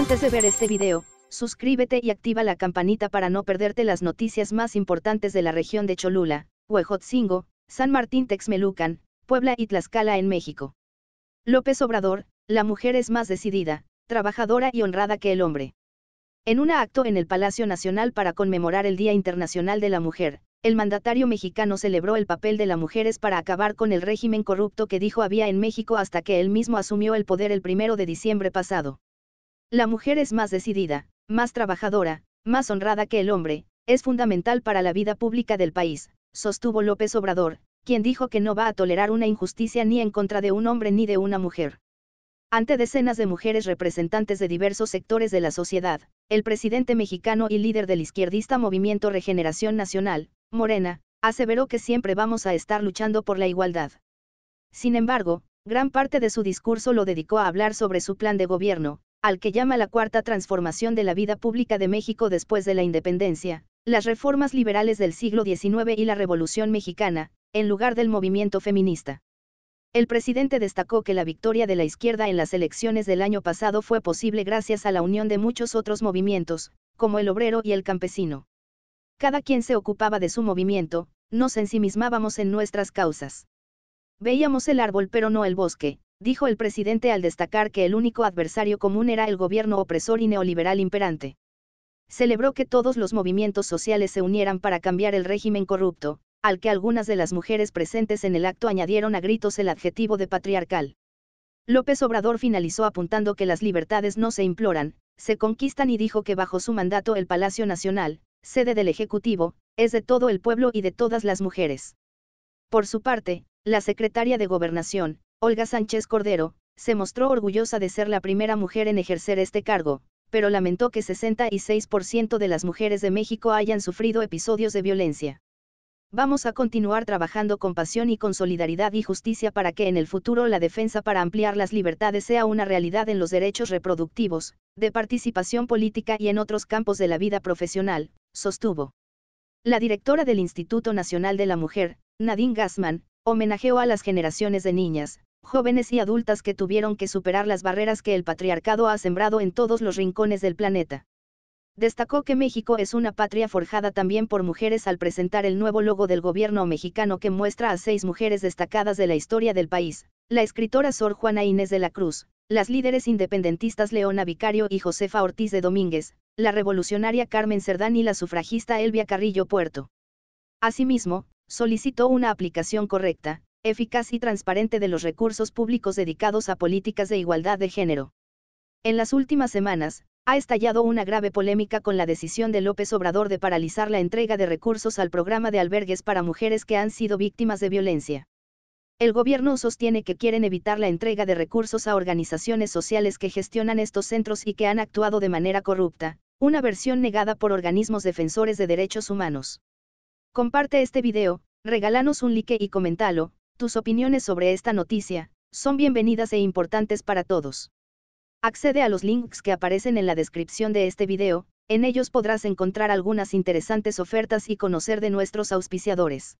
Antes de ver este video, suscríbete y activa la campanita para no perderte las noticias más importantes de la región de Cholula, Huejotzingo, San Martín Texmelucan, Puebla y Tlaxcala en México. López Obrador, la mujer es más decidida, trabajadora y honrada que el hombre. En un acto en el Palacio Nacional para conmemorar el Día Internacional de la Mujer, el mandatario mexicano celebró el papel de las mujeres para acabar con el régimen corrupto que dijo había en México hasta que él mismo asumió el poder el primero de diciembre pasado. La mujer es más decidida, más trabajadora, más honrada que el hombre, es fundamental para la vida pública del país, sostuvo López Obrador, quien dijo que no va a tolerar una injusticia ni en contra de un hombre ni de una mujer. Ante decenas de mujeres representantes de diversos sectores de la sociedad, el presidente mexicano y líder del izquierdista Movimiento Regeneración Nacional, Morena, aseveró que siempre vamos a estar luchando por la igualdad. Sin embargo, gran parte de su discurso lo dedicó a hablar sobre su plan de gobierno, al que llama la cuarta transformación de la vida pública de México después de la independencia, las reformas liberales del siglo XIX y la Revolución Mexicana, en lugar del movimiento feminista. El presidente destacó que la victoria de la izquierda en las elecciones del año pasado fue posible gracias a la unión de muchos otros movimientos, como el obrero y el campesino. Cada quien se ocupaba de su movimiento, nos ensimismábamos en nuestras causas. Veíamos el árbol pero no el bosque, dijo el presidente al destacar que el único adversario común era el gobierno opresor y neoliberal imperante. Celebró que todos los movimientos sociales se unieran para cambiar el régimen corrupto, al que algunas de las mujeres presentes en el acto añadieron a gritos el adjetivo de patriarcal. López Obrador finalizó apuntando que las libertades no se imploran, se conquistan y dijo que bajo su mandato el Palacio Nacional, sede del Ejecutivo, es de todo el pueblo y de todas las mujeres. Por su parte, la secretaria de Gobernación, Olga Sánchez Cordero, se mostró orgullosa de ser la primera mujer en ejercer este cargo, pero lamentó que 66% de las mujeres de México hayan sufrido episodios de violencia. Vamos a continuar trabajando con pasión y con solidaridad y justicia para que en el futuro la defensa para ampliar las libertades sea una realidad en los derechos reproductivos, de participación política y en otros campos de la vida profesional, sostuvo. La directora del Instituto Nacional de la Mujer, Nadine Gassman, homenajeó a las generaciones de niñas, jóvenes y adultas que tuvieron que superar las barreras que el patriarcado ha sembrado en todos los rincones del planeta. Destacó que México es una patria forjada también por mujeres al presentar el nuevo logo del gobierno mexicano que muestra a seis mujeres destacadas de la historia del país, la escritora Sor Juana Inés de la Cruz, las líderes independentistas Leona Vicario y Josefa Ortiz de Domínguez, la revolucionaria Carmen Cerdán y la sufragista Elvia Carrillo Puerto. Asimismo, solicitó una aplicación correcta, eficaz y transparente de los recursos públicos dedicados a políticas de igualdad de género. En las últimas semanas, ha estallado una grave polémica con la decisión de López Obrador de paralizar la entrega de recursos al programa de albergues para mujeres que han sido víctimas de violencia. El gobierno sostiene que quieren evitar la entrega de recursos a organizaciones sociales que gestionan estos centros y que han actuado de manera corrupta, una versión negada por organismos defensores de derechos humanos. Comparte este video, regálanos un like y comentalo, tus opiniones sobre esta noticia, son bienvenidas e importantes para todos. Accede a los links que aparecen en la descripción de este video, en ellos podrás encontrar algunas interesantes ofertas y conocer de nuestros auspiciadores.